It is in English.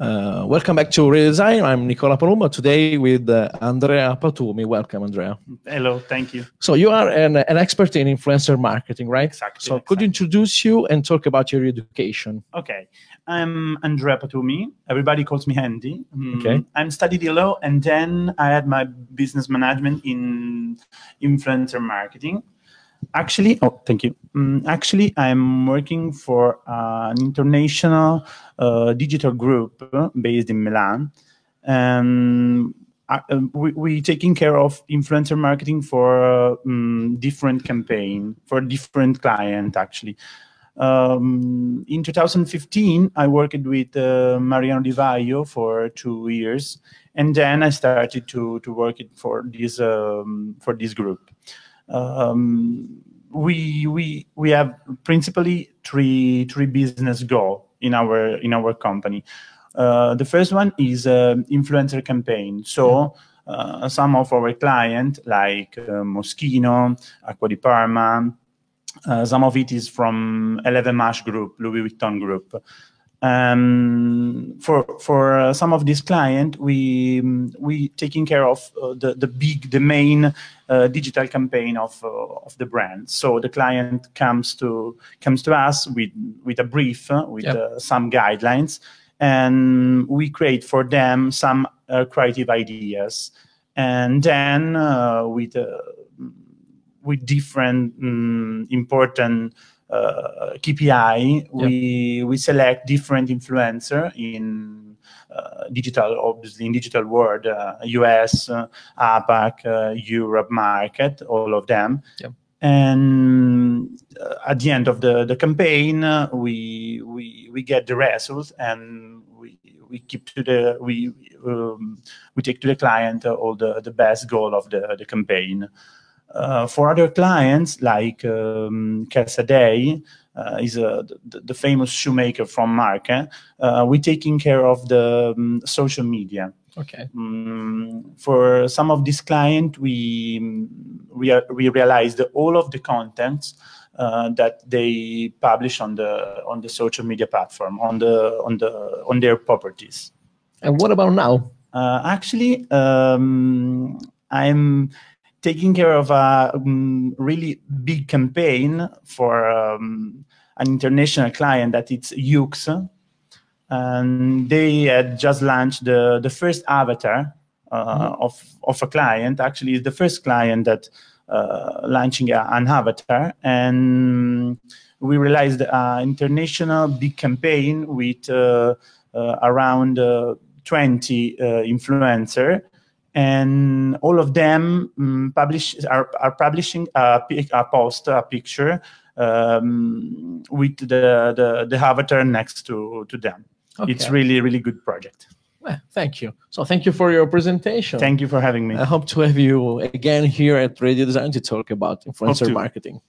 Uh, welcome back to Radio Design. I'm Nicola Palumbo today with uh, Andrea Patumi. Welcome, Andrea. Hello, thank you. So you are an, an expert in influencer marketing, right? Exactly. So could you introduce you and talk about your education? Okay, I'm Andrea Patumi. Everybody calls me Andy. Mm, Okay. I'm studied law, and then I had my business management in influencer marketing. Actually, oh, thank you. Mm, actually, I'm working for uh, an international uh, digital group uh, based in Milan, and um, we we taking care of influencer marketing for uh, mm, different campaign for different client actually. Um, in 2015, I worked with uh, Mariano Di Vaio for two years, and then I started to to work it for this um, for this group. Um, we we we have principally three three business goal in our in our company. Uh, the first one is uh, influencer campaign. So uh, some of our clients like uh, Moschino, Acqua di Parma, uh, some of it is from LVMH Group, Louis Vuitton Group. Um, for for uh, some of these clients, we we taking care of uh, the the big the main uh, digital campaign of uh, of the brand. So the client comes to comes to us with with a brief uh, with Yep. uh, some guidelines, and we create for them some uh, creative ideas, and then uh, with uh, with different mm, important uh, KPI, we we select different influencer in uh, digital, obviously in digital world, uh, US, uh, APAC, uh, Europe market, all of them. Yep. And uh, at the end of the, the campaign, uh, we we we get the results and we we keep to the we um, we take to the client uh, all the, the best goal of the, the campaign. Uh, for other clients like um, Casadei, uh, is a, the, the famous shoemaker from Marca, uh, we're taking care of the um, social media. Okay. Mm, for some of these clients, we we, we realized that all of the contents uh, that they publish on the on the social media platform on the on the on their properties. And what about now? Uh, actually, um, I'm taking care of a um, really big campaign for um, an international client that it's YOOX, and they had just launched the the first avatar uh, of of a client. Actually, it's the first client that uh, launching a, an avatar, and we realized an international big campaign with uh, uh, around uh, 20 uh, influencer and all of them um, publish are, are publishing a, pic- a post a picture um, with the, the the avatar next to to them it's really really good project Well, thank you. So thank you for your presentation. thank you for having me I hope to have you again here at Radio Design to talk about influencer marketing.